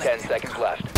Ten seconds left.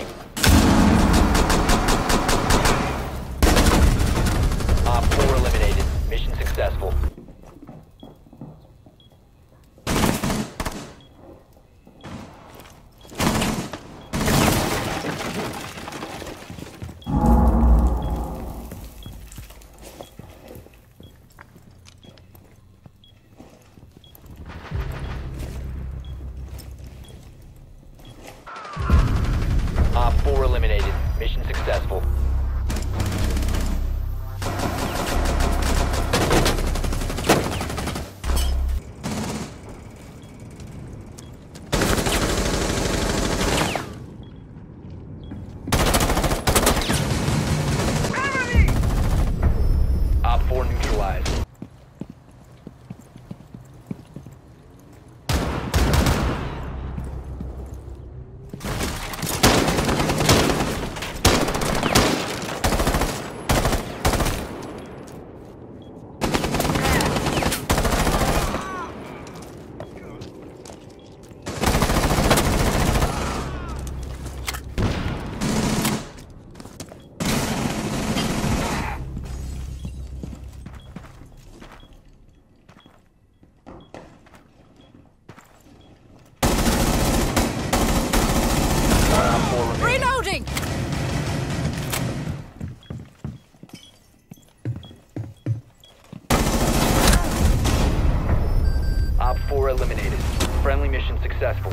Op 4 eliminated. Mission successful. Enemy! Op 4 neutralized. were eliminated. Friendly mission successful.